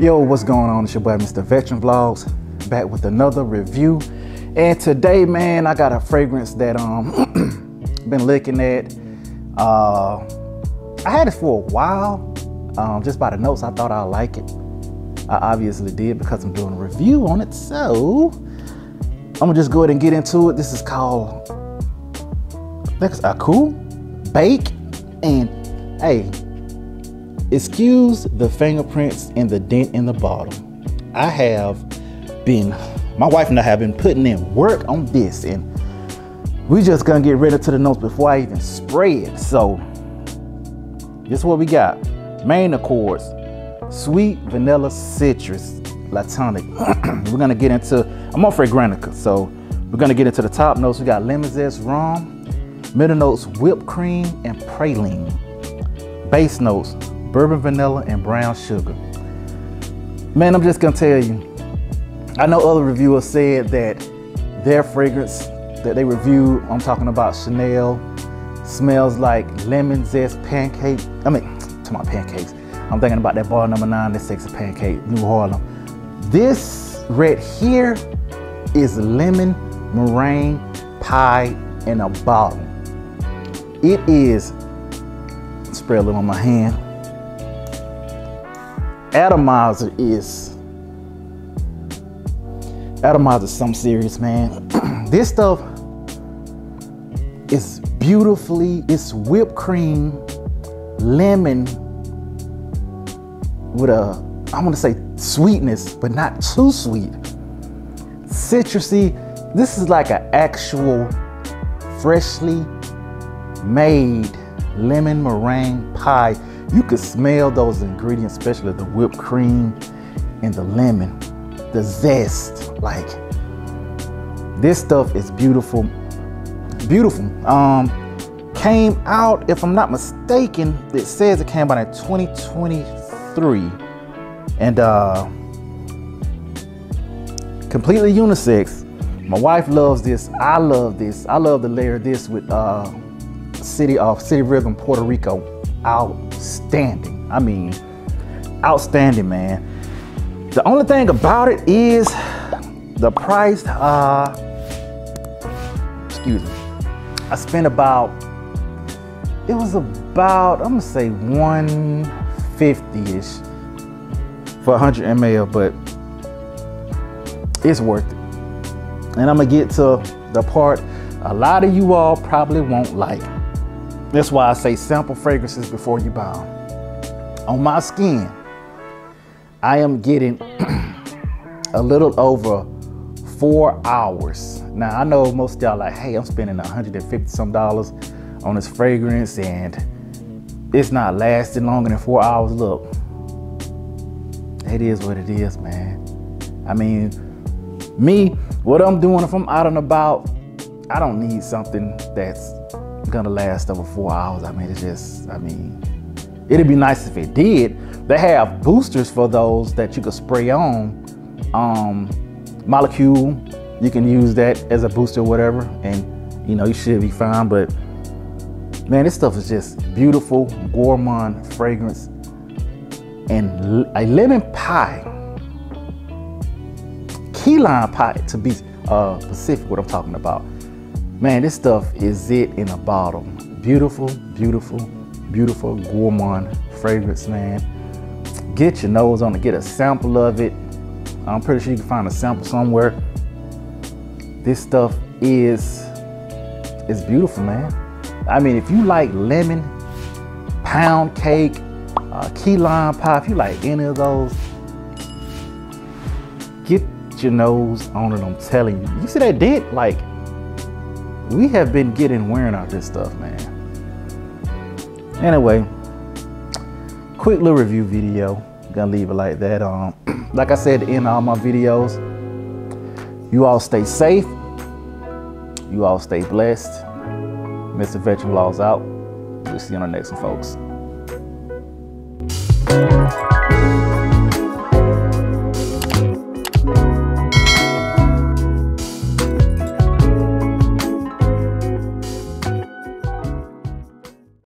Yo, what's going on? It's your boy, Mr. Veteran Vlogs, back with another review. And today, man, I got a fragrance that um been looking at. Uh, I had it for a while. Um, just by the notes, I thought I'd like it. I obviously did because I'm doing a review on it. So I'm gonna just go ahead and get into it. This is called that's a cool bake and hey excuse the fingerprints and the dent in the bottle. I have been my wife and i have been putting in work on this and we just gonna get rid of to the notes before i even spray it. So this is what we got? Main accords sweet vanilla citrus lactonic. We're gonna get into i'm on fragrantica so we're gonna get into the top notes. We got lemon zest rum middle notes whipped cream and praline. Base notes bourbon vanilla, and brown sugar. Man, I'm just gonna tell you, I know other reviewers said that their fragrance that they reviewed, I'm talking about Chanel, smells like lemon zest pancake. I mean, to my pancakes. I'm thinking about that Bond number nine, that sexy pancake, New Harlem. This right here is lemon meringue pie in a bottle. It is, spray a little on my hand, atomizer is atomizer is some serious man. This stuff is beautifully it's whipped cream lemon with a i want to say sweetness but not too sweet. Citrusy this is like an actual freshly made lemon meringue pie you could smell those ingredients, especially the whipped cream and the lemon, the zest. Like this stuff is beautiful, beautiful. Um, came out, if I'm not mistaken, it says it came out in 2023, and uh, completely unisex. My wife loves this. I love this. I love to layer this with uh, City of City Rhythm Puerto Rico outstanding. I mean, outstanding, man. The only thing about it is the price. Uh, excuse me. I spent about. It was about I'm gonna say 150ish for 100 ml, but it's worth it. And I'm gonna get to the part a lot of you all probably won't like. That's why I say sample fragrances before you buy them. On my skin, I am getting a little over four hours. Now I know most y'all like, hey, I'm spending 150 some dollars on this fragrance and it's not lasting longer than four hours. Look, it is what it is, man. I mean, me, what I'm doing if I'm out and about, I don't need something that's gonna last over four hours. I mean, it's just, I mean, it'd be nice if it did. They have boosters for those that you could spray on. Um, molecule, you can use that as a booster or whatever, and you know, you should be fine. But man, this stuff is just beautiful, gourmand fragrance, and a lemon pie, key lime pie to be uh, specific, what I'm talking about. Man, this stuff is it in a bottle. Beautiful, beautiful, beautiful gourmand fragrance, man. Get your nose on it, get a sample of it. I'm pretty sure you can find a sample somewhere. This stuff is is beautiful, man. I mean, if you like lemon, pound cake, uh, key lime pie, if you like any of those, get your nose on it. I'm telling you. You see that dent? Like we have been getting wearing out this stuff, man. Anyway, quick little review video. Gonna leave it like that. Um, like I said, in all my videos, you all stay safe. You all stay blessed. Mr. Veteran Vlogs out. We'll see you on the next one, folks.